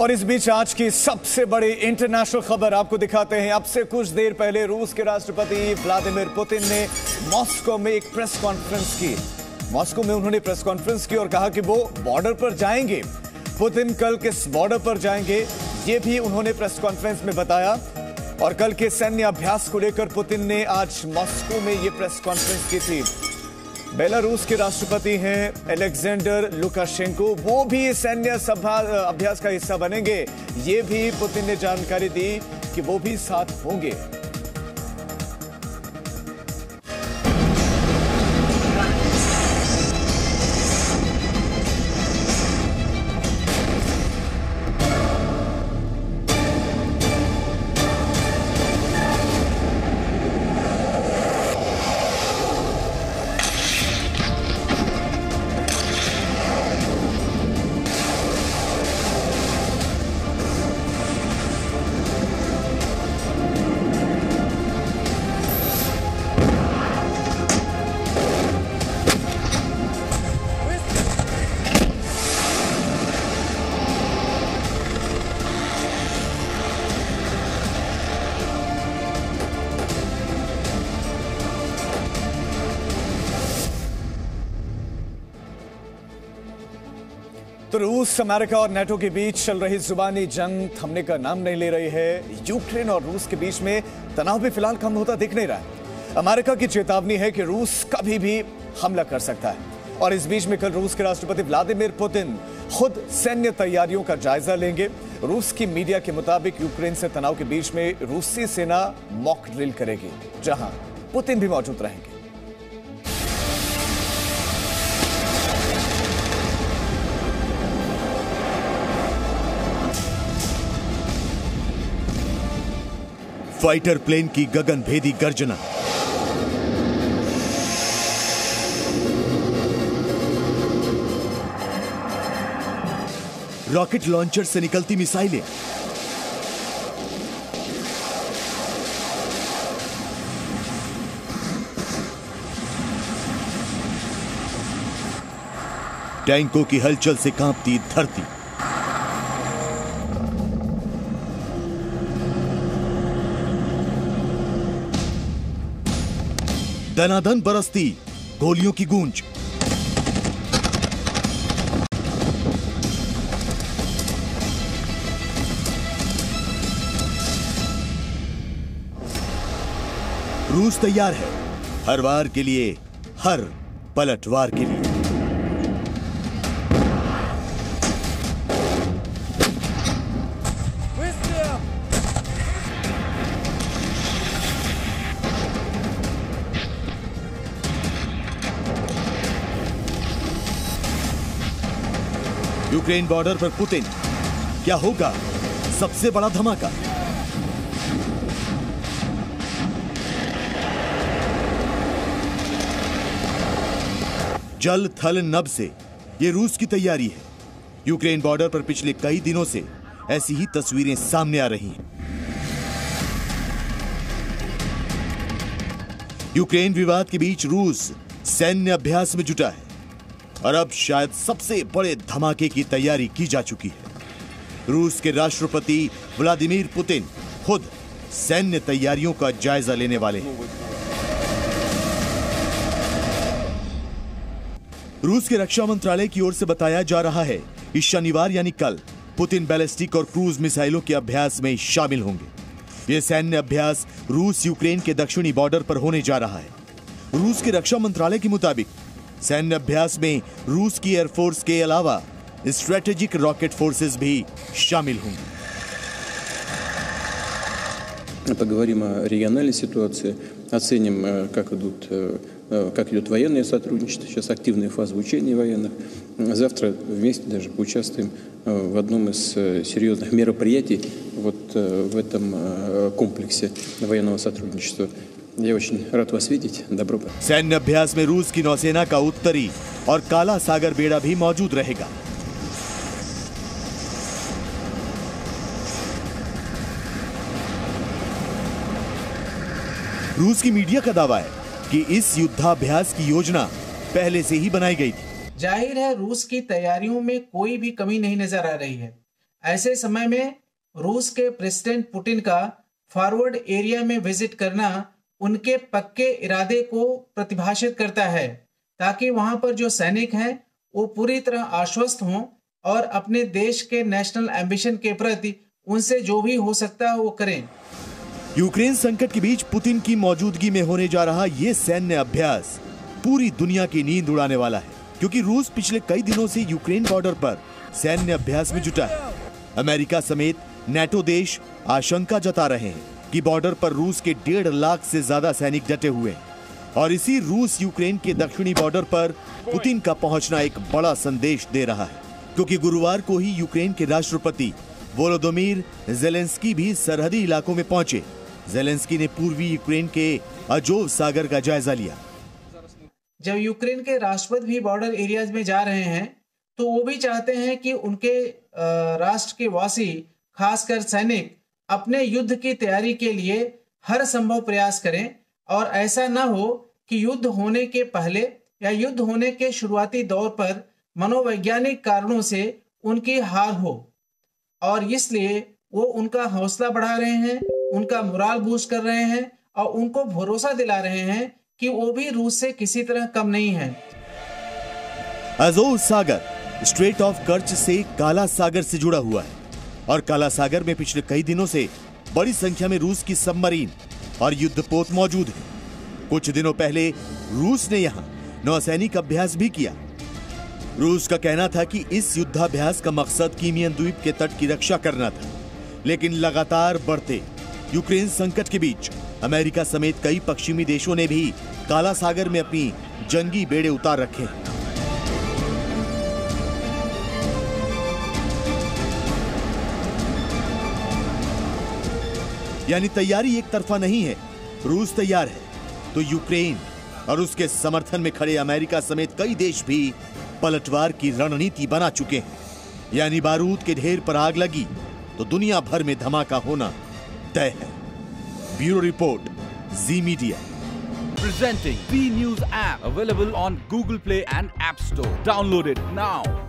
और इस बीच आज की सबसे बड़ी इंटरनेशनल खबर आपको दिखाते हैं। अब से कुछ देर पहले रूस के राष्ट्रपति व्लादिमीर पुतिन ने मॉस्को में एक प्रेस कॉन्फ्रेंस की। मॉस्को में उन्होंने प्रेस कॉन्फ्रेंस की और कहा कि वो बॉर्डर पर जाएँगे। पुतिन कल किस बॉर्डर पर जाएँगे, ये भी उन्होंने प्रेस कॉन्फ्रेंस में बताया। और कल के सैन्य अभ्यास को लेकर पुतिन ने आज मॉस्को में ये प्रेस कॉन्फ्रेंस की थी। बेलारूस के राष्ट्रपति हैं एलेक्जेंडर लुकाशेंको। वो भी सैन्य सभा अभ्यास का हिस्सा बनेंगे। ये भी पुतिन ने जानकारी दी कि वो भी साथ होंगे। तो रूस, अमेरिका और नेटो के बीच चल रही जुबानी जंग थमने का नाम नहीं ले रही है। यूक्रेन और रूस के बीच में तनाव भी फ़िलहाल कम होता दिख नहीं रहा है। अमेरिका की चेतावनी है कि रूस कभी भी हमला कर सकता है। और इस बीच में कल रूस के राष्ट्रपति व्लादिमीर पुतिन खुद सैन्य तैयारियों का जायजा लेंगे। रूस की मीडिया के मुताबिक यूक्रेन से तनाव के बीच में रूसी सेना मॉक ड्रिल करेगी, जहाँ पुतिन भी मौजूद रहेंगे। फाइटर प्लेन की गगन भेदी गर्जना। रॉकेट लॉन्चर से निकलती मिसाइलें। टैंकों की हलचल से कांपती धरती। दनादन बरसती, गोलियों की गूंज। रूस तैयार है, हर वार के लिए, हर पलटवार के लिए। यूक्रेन बॉर्डर पर पुतिन। क्या होगा? सबसे बड़ा धमाका। जल थल नभ से। ये रूस की तैयारी है। यूक्रेन बॉर्डर पर पिछले कई दिनों से ऐसी ही तस्वीरें सामने आ रही हैं। यूक्रेन विवाद के बीच रूस सैन्य अभ्यास में जुटा है। और अब शायद सबसे बड़े धमाके की तैयारी की जा चुकी है। रूस के राष्ट्रपति व्लादिमीर पुतिन खुद सैन्य तैयारियों का जायजा लेने वाले हैं। रूस के रक्षा मंत्रालय की ओर से बताया जा रहा है, इस शनिवार यानी कल, पुतिन बैलिस्टिक और क्रूज मिसाइलों के अभ्यास में शामिल होंगे। यह सैन्य अभ्यास रूस यूक्रेन के दक्षिणी बॉर्डर पर होने जा रहा है। रूस के रक्षा मंत्रालय के मुताबिक सैन्य अभ्यास में रूस की एयरफोर्स के अलावा स्ट्रेटेजिक रॉकेट फोर्सेस भी शामिल होंगी Поговорим о региональной ситуации, оценим, э, как, идут, э, э, как идет военное сотрудничество. Сейчас активная фаза учений военных. Завтра вместе даже поучаствуем в одном из серьезных мероприятий вот в этом комплексе военного сотрудничества. Я очень рад вас видеть. Добро пожаловать. सैन्य अभ्यास में रूस की नौसेना का उत्तरी और काला सागर बेड़ा भी मौजूद रहेगा रूस की मीडिया का दावा है कि इस युद्धाभ्यास की योजना पहले से ही बनाई गई थी जाहिर है रूस की तैयारियों में कोई भी कमी नहीं नजर आ रही है ऐसे समय में रूस के प्रेसिडेंट पुतिन का फॉरवर्ड एरिया में विजिट करना उनके पक्के इरादे को प्रतिभाषित करता है, ताकि वहाँ पर जो सैनिक हैं, वो पूरी तरह आश्वस्त हों और अपने देश के नेशनल एम्बिशन के प्रति उनसे जो भी हो सकता है वो करें। यूक्रेन संकट के बीच पुतिन की मौजूदगी में होने जा रहा ये सैन्य अभ्यास पूरी दुनिया की नींद उड़ाने वाला है, क्योंकि रूस पिछले कई दिनों से यूक्रेन बॉर्डर पर सैन्य अभ्यास में जुटा है। अमेरिका समेत नेटो देश आशंका जता रहे हैं। कि बॉर्डर पर रूस के डेढ़ लाख से ज़्यादा सैनिक डटे हुए और इसी रूस यूक्रेन के दक्षिणी बॉर्डर पर पुतिन का पहुँचना एक बड़ा संदेश दे रहा है, क्योंकि गुरुवार को ही यूक्रेन के राष्ट्रपति वोलोदोमिर जेलेंस्की भी सरहदी इलाकों में पहुँचे। जेलेंस्की ने पूर्वी यूक्रेन के अजोव सागर का जायजा लिया। जब यूक्रेन के राष्ट्रपति भी बॉर्डर एरियाज़ में जा रहे हैं तो वो भी चाहते हैं कि उनके राष्ट्र के वासी, खासकर सैनिक अपने युद्ध की तैयारी के लिए हर संभव प्रयास करें और ऐसा न हो कि युद्ध होने के पहले या युद्ध होने के शुरुआती दौर पर मनोवैज्ञानिक कारणों से उनकी हार हो। और इसलिए वो उनका हौसला बढ़ा रहे हैं, उनका मुराल बूस्ट कर रहे हैं और उनको भरोसा दिला रहे हैं कि वो भी रूस से किसी तरह कम नहीं है। अजोव सागर स्ट्रेट ऑफ़ कर्च से काला सागर से जुड़ा हुआ है। और काला सागर में पिछले कई दिनों से बड़ी संख्या में रूस की सबमरीन और युद्धपोत मौजूद है। कुछ दिनों पहले रूस ने यहाँ नौसैनिक अभ्यास भी किया। रूस का कहना था कि इस युद्धाभ्यास का मकसद कीमियन द्वीप के तट की रक्षा करना था, लेकिन लगातार बढ़ते यूक्रेन संकट के बीच अमेरिका समेत कई पश्चिमी देशों ने भी काला सागर में अपनी जंगी बेड़े उतार रखे हैं। यानी तैयारी एक तरफा नहीं है, रूस तैयार है तो यूक्रेन और उसके समर्थन में खड़े अमेरिका समेत कई देश भी पलटवार की रणनीति बना चुके हैं यानी बारूद के ढेर पर आग लगी तो दुनिया भर में धमाका होना तय है bureau report, Zee media Presenting B News app on Google Play and App Store. Download it now.